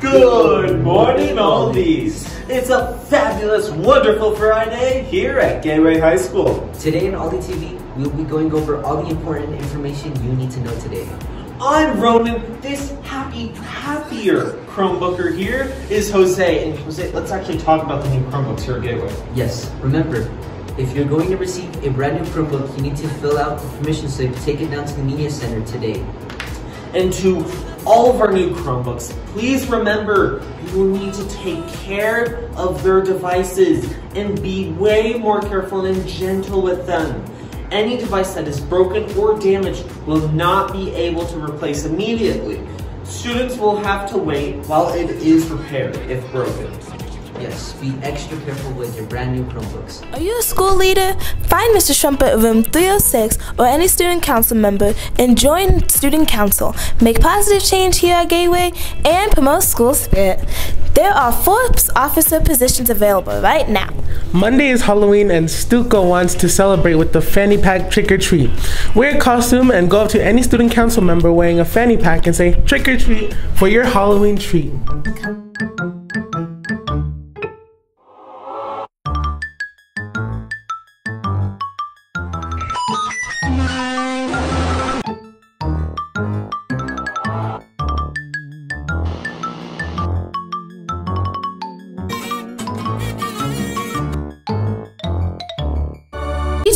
Good morning, Oldies. It's a fabulous, wonderful Friday here at Gateway High School. Today in Oly TV, we'll be going over all the important information you need to know today. I'm Ronan. This happy, happier Chromebooker here is Jose. And Jose, let's actually talk about the new Chromebooks here at Gateway. Yes, remember, if you're going to receive a brand new Chromebook, you need to fill out the permission slip, take it down to the media center today. And to all of our new Chromebooks, please remember you will need to take care of their devices and be way more careful and gentle with them. Any device that is broken or damaged will not be able to replace immediately. Students will have to wait while it is repaired if broken. Yes, be extra careful with your brand new Chromebooks. Are you a school leader? Find Mr. Strumpet room 306 or any student council member and join student council. Make positive change here at Gateway and promote school spirit. There are four officer positions available right now. Monday is Halloween and Stuco wants to celebrate with the fanny pack trick or treat. Wear a costume and go up to any student council member wearing a fanny pack and say trick or treat for your Halloween treat.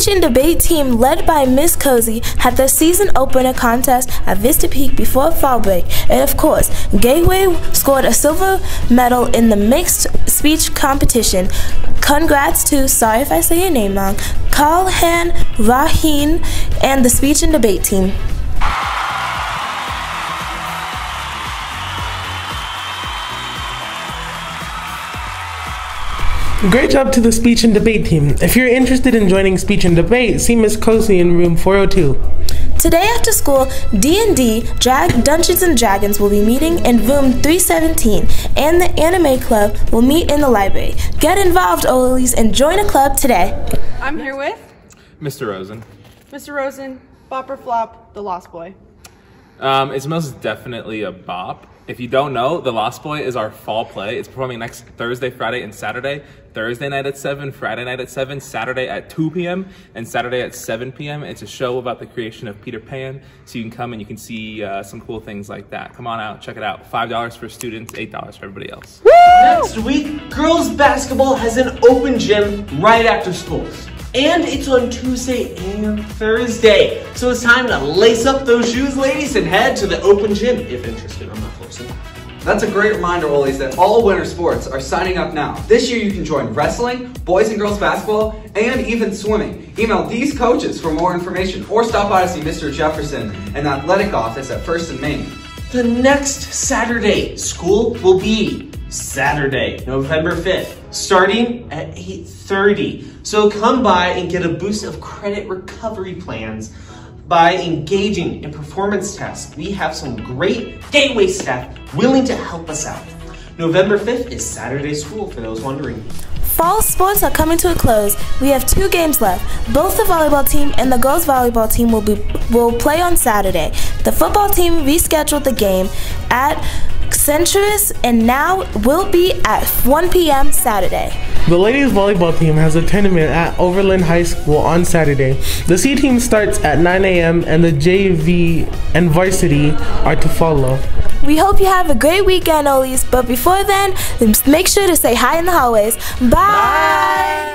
And debate team led by Miss Cozy had their season opener contest at Vista Peak before fall break, and of course, Gateway scored a silver medal in the mixed speech competition. Congrats to, sorry if I say your name wrong, Kalhan Raheen and the speech and debate team. Great job to the speech and debate team. If you're interested in joining speech and debate, see Miss Cozy in room 402. Today after school, D&D Drag Dungeons and Dragons will be meeting in room 317 and the anime club will meet in the library. Get involved, Olies, and join a club today. I'm here with Mr. Rosen. Mr. Rosen, Bop or Flop, The Lost Boy. Um, it's most definitely a bop. If you don't know, The Lost Boy is our fall play. It's performing next Thursday, Friday, and Saturday. Thursday night at 7, Friday night at 7, Saturday at 2 p.m., and Saturday at 7 p.m. It's a show about the creation of Peter Pan, so you can come and you can see uh, some cool things like that. Come on out, check it out. $5 for students, $8 for everybody else. Next week, girls basketball has an open gym right after school. And it's on Tuesday and Thursday. So it's time to lace up those shoes, ladies, and head to the open gym if interested. I'm not forcing. That's a great reminder, Ollies, that all winter sports are signing up now. This year you can join wrestling, boys and girls basketball, and even swimming. Email these coaches for more information or stop by to see Mr. Jefferson in the athletic office at First and Main. The next Saturday, school will be Saturday, November 5th, starting at 8.30. So come by and get a boost of credit recovery plans by engaging in performance tests. We have some great Gateway staff willing to help us out. November 5th is Saturday school for those wondering. Fall sports are coming to a close. We have two games left. Both the volleyball team and the girls volleyball team will be will play on Saturday. The football team rescheduled the game at Centaurus and now will be at 1 p.m. Saturday. The ladies volleyball team has a tournament at Overland High School on Saturday. The C team starts at 9 a.m. and the JV and varsity are to follow. We hope you have a great weekend, Olies. But before then, make sure to say hi in the hallways. Bye. Bye.